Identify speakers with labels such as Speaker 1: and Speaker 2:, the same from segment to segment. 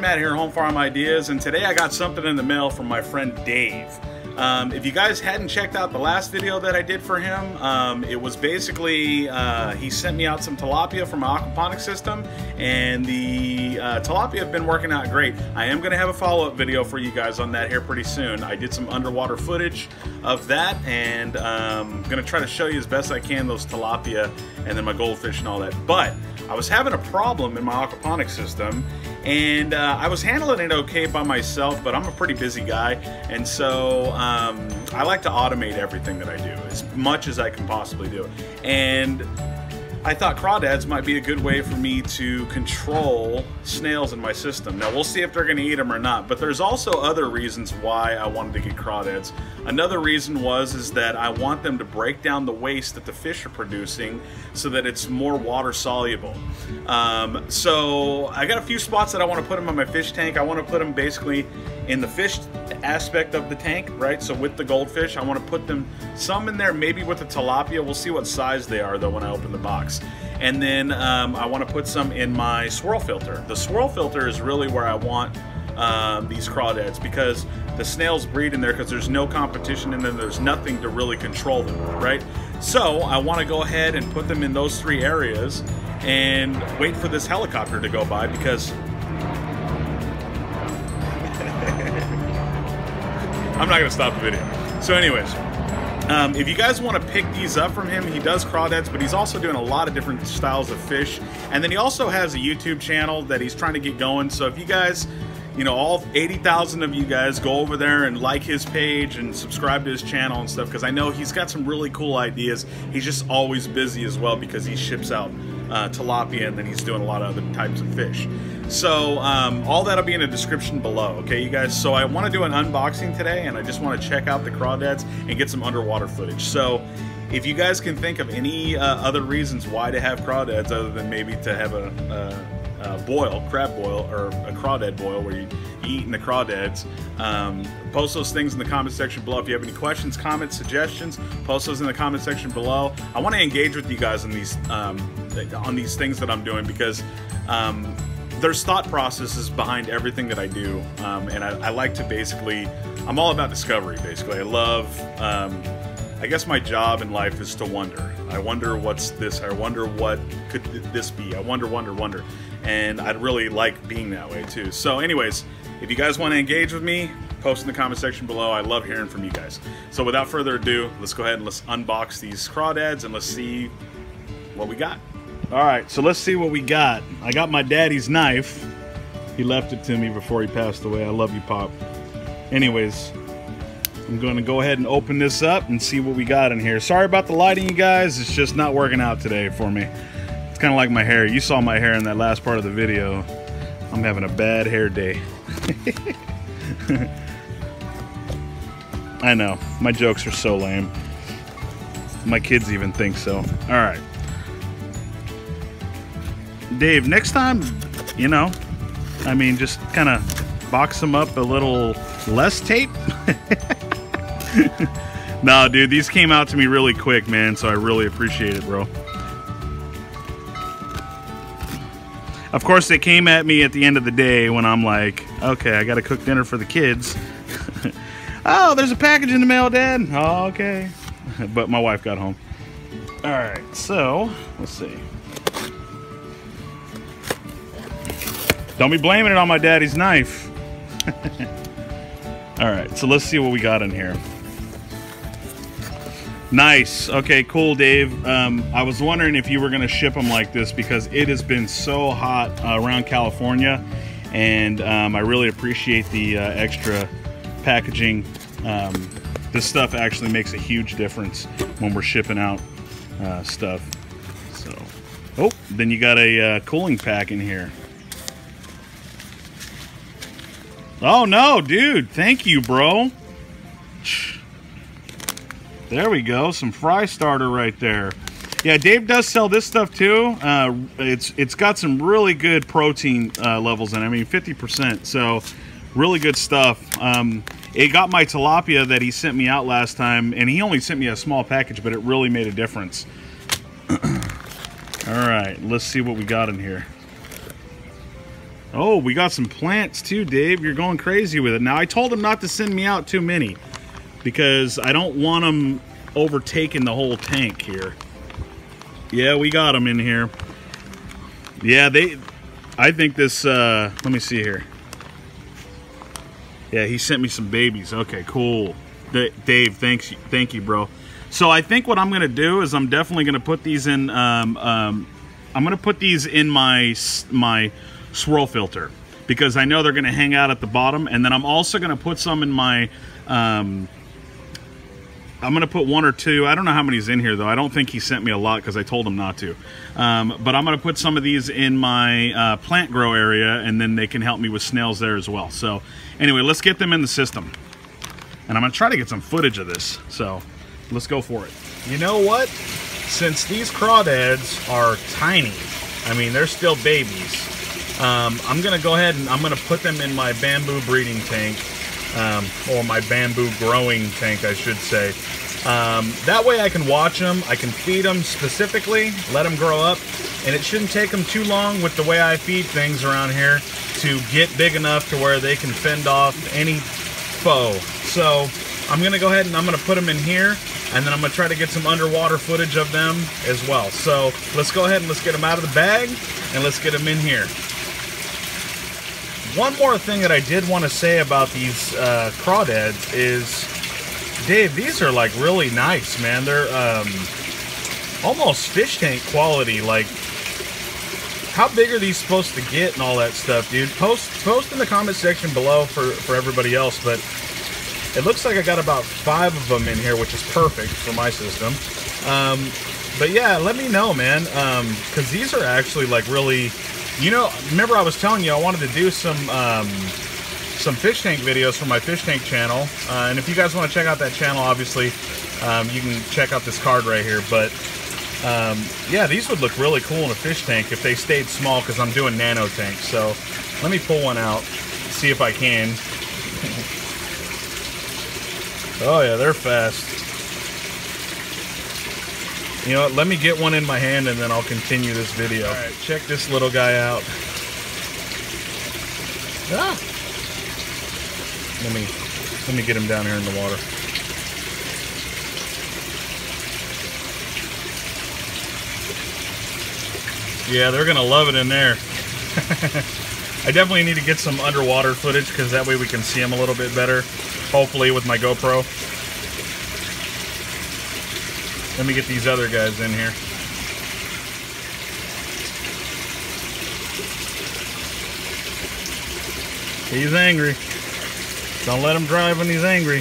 Speaker 1: Matt here, Home Farm Ideas, and today I got something in the mail from my friend Dave. Um, if you guys hadn't checked out the last video that I did for him, um, it was basically, uh, he sent me out some tilapia from my aquaponics system, and the uh, tilapia have been working out great. I am going to have a follow-up video for you guys on that here pretty soon. I did some underwater footage of that, and I'm um, going to try to show you as best I can those tilapia and then my goldfish and all that. But I was having a problem in my aquaponics system, and uh, I was handling it okay by myself, but I'm a pretty busy guy, and so um, I like to automate everything that I do as much as I can possibly do. And I thought crawdads might be a good way for me to control snails in my system. Now we'll see if they're going to eat them or not, but there's also other reasons why I wanted to get crawdads. Another reason was is that I want them to break down the waste that the fish are producing so that it's more water soluble. Um, so I got a few spots that I want to put them in my fish tank. I want to put them basically in the fish aspect of the tank, right? So with the goldfish, I want to put them some in there, maybe with the tilapia. We'll see what size they are though when I open the box. And then um, I want to put some in my swirl filter. The swirl filter is really where I want um, these crawdads because the snails breed in there because there's no competition and then there's nothing to really control them, right? So I want to go ahead and put them in those three areas and wait for this helicopter to go by because I'm not gonna stop the video. So anyways, um, if you guys want to pick these up from him, he does crawdads, but he's also doing a lot of different styles of fish. And then he also has a YouTube channel that he's trying to get going. So if you guys, you know, all 80,000 of you guys go over there and like his page and subscribe to his channel and stuff, because I know he's got some really cool ideas. He's just always busy as well because he ships out uh, tilapia, and then he's doing a lot of other types of fish. So um, all that'll be in the description below, okay, you guys? So I want to do an unboxing today, and I just want to check out the crawdads and get some underwater footage. So if you guys can think of any uh, other reasons why to have crawdads other than maybe to have a, a, a boil, crab boil, or a crawdad boil where you eating the crawdads. Um, post those things in the comment section below. If you have any questions, comments, suggestions, post those in the comment section below. I want to engage with you guys on these um, on these things that I'm doing because um, there's thought processes behind everything that I do, um, and I, I, like to basically. I'm all about discovery. Basically, I love. I guess my job in life is to wonder. I wonder what's this. I wonder what could this be. I wonder, wonder, wonder. And I'd really like being that way too. So, anyways, if you guys want to engage with me, post in the comment section below. I love hearing from you guys. So without further ado, let's go ahead and let's unbox these crawdads and let's see what we got. All right, so let's see what we got. I got my daddy's knife. He left it to me before he passed away. I love you, Pop. Anyways, I'm going to go ahead and open this up and see what we got in here. Sorry about the lighting, you guys. It's just not working out today for me. It's kind of like my hair. You saw my hair in that last part of the video. I'm having a bad hair day. I know. My jokes are so lame. My kids even think so. All right. Dave, next time, you know, I mean, just kind of box them up a little less tape. no, dude, these came out to me really quick, man, so I really appreciate it, bro. Of course, they came at me at the end of the day when I'm like, okay, I got to cook dinner for the kids. oh, there's a package in the mail, Dad. Oh, okay. but my wife got home. All right, so let's see. Don't be blaming it on my daddy's knife. All right, so let's see what we got in here. Nice. Okay, cool, Dave. Um, I was wondering if you were going to ship them like this because it has been so hot uh, around California, and um, I really appreciate the uh, extra packaging. Um, this stuff actually makes a huge difference when we're shipping out uh, stuff. So, oh, then you got a uh, cooling pack in here. Oh no, dude! Thank you, bro. There we go. Some fry starter right there. Yeah, Dave does sell this stuff too. Uh, it's it's got some really good protein uh, levels in it. I mean, 50%. So, really good stuff. Um, it got my tilapia that he sent me out last time, and he only sent me a small package, but it really made a difference. All right, let's see what we got in here. Oh, we got some plants too, Dave. You're going crazy with it. Now, I told him not to send me out too many because I don't want them overtaking the whole tank here. Yeah, we got them in here. Yeah, they... I think this... Uh, let me see here. Yeah, he sent me some babies. Okay, cool. D Dave, thanks, thank you, bro. So I think what I'm going to do is I'm definitely going to put these in... Um, um, I'm going to put these in my my swirl filter because I know they're going to hang out at the bottom. And then I'm also going to put some in my... Um, I'm going to put one or two. I don't know how many's in here, though. I don't think he sent me a lot because I told him not to. Um, but I'm going to put some of these in my uh, plant grow area, and then they can help me with snails there as well. So anyway, let's get them in the system. And I'm going to try to get some footage of this. So let's go for it. You know what? Since these crawdads are tiny, I mean, they're still babies, um, I'm going to go ahead and I'm going to put them in my bamboo breeding tank, um, or my bamboo growing tank, I should say. Um, that way I can watch them, I can feed them specifically, let them grow up, and it shouldn't take them too long with the way I feed things around here to get big enough to where they can fend off any foe. So I'm going to go ahead and I'm going to put them in here, and then I'm to try to get some underwater footage of them as well. So let's go ahead and let's get them out of the bag, and let's get them in here. One more thing that I did want to say about these uh, crawdads is, Dave, these are like really nice, man. They're um, almost fish tank quality. Like, how big are these supposed to get and all that stuff, dude? Post post in the comment section below for for everybody else. But it looks like I got about five of them in here, which is perfect for my system. Um, but yeah, let me know, man, because um, these are actually like really you know, remember I was telling you I wanted to do some um, some fish tank videos for my fish tank channel. Uh, and if you guys want to check out that channel, obviously, um, you can check out this card right here. But um, yeah, these would look really cool in a fish tank if they stayed small because I'm doing nano tanks. So let me pull one out, see if I can. oh yeah, they're fast. You know what, let me get one in my hand and then I'll continue this video. Alright, check this little guy out. Ah! Let me, let me get him down here in the water. Yeah, they're gonna love it in there. I definitely need to get some underwater footage because that way we can see them a little bit better. Hopefully with my GoPro. Let me get these other guys in here. He's angry. Don't let him drive when he's angry.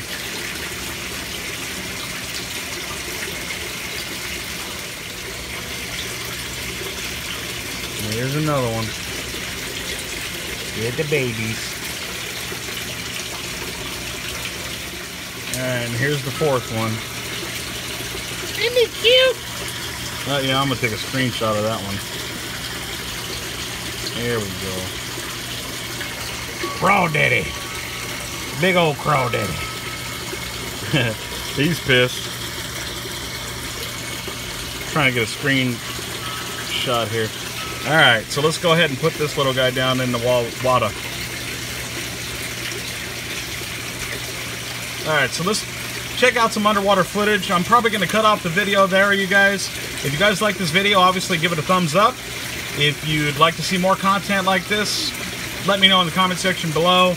Speaker 1: Here's another one. Get the babies. And here's the fourth one.
Speaker 2: Isn't he cute?
Speaker 1: Uh, yeah, I'm gonna take a screenshot of that one. There we go.
Speaker 2: Craw Daddy. Big old Craw Daddy.
Speaker 1: He's pissed. Trying to get a screen shot here. Alright, so let's go ahead and put this little guy down in the wall, water. Alright, so let's check out some underwater footage. I'm probably going to cut off the video there, you guys. If you guys like this video, obviously give it a thumbs up. If you'd like to see more content like this, let me know in the comment section below.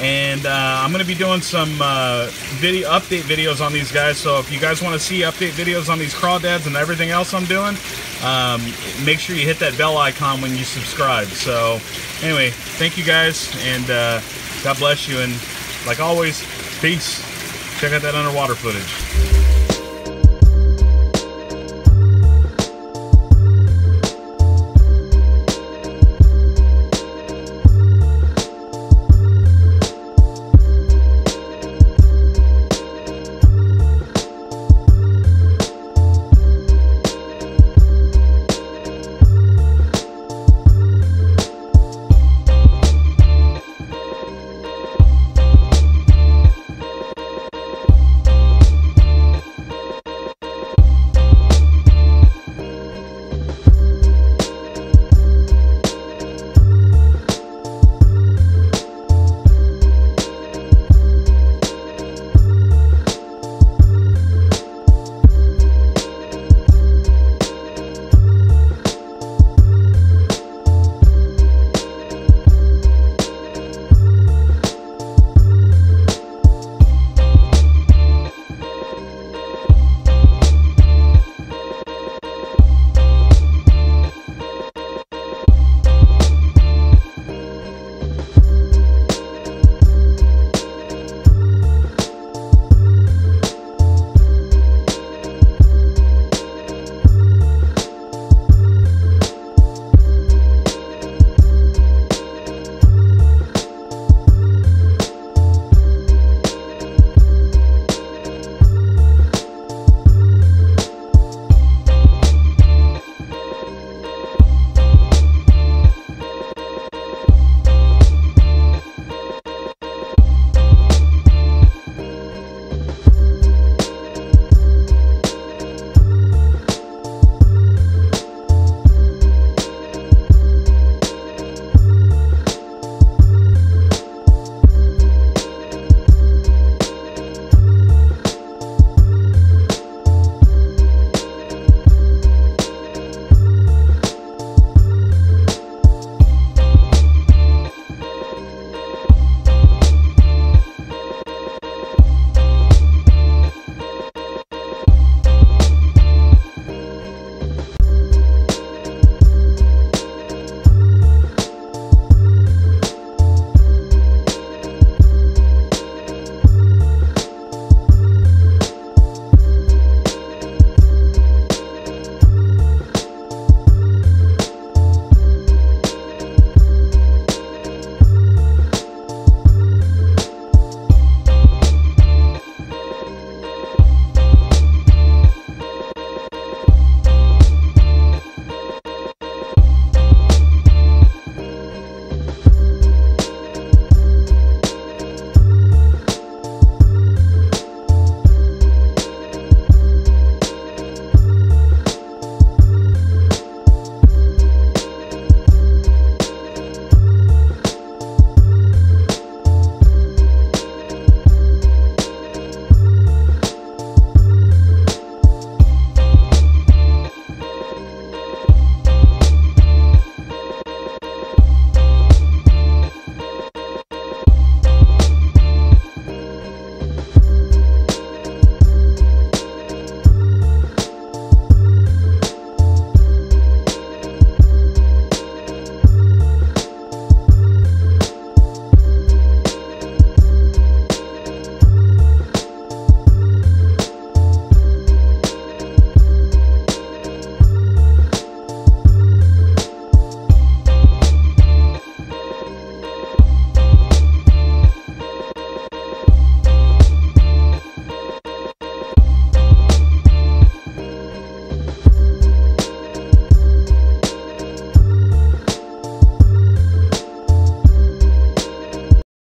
Speaker 1: And uh, I'm going to be doing some uh, video update videos on these guys. So if you guys want to see update videos on these crawdads and everything else I'm doing, um, make sure you hit that bell icon when you subscribe. So anyway, thank you guys, and uh, God bless you. And like always, peace. Check out that underwater footage.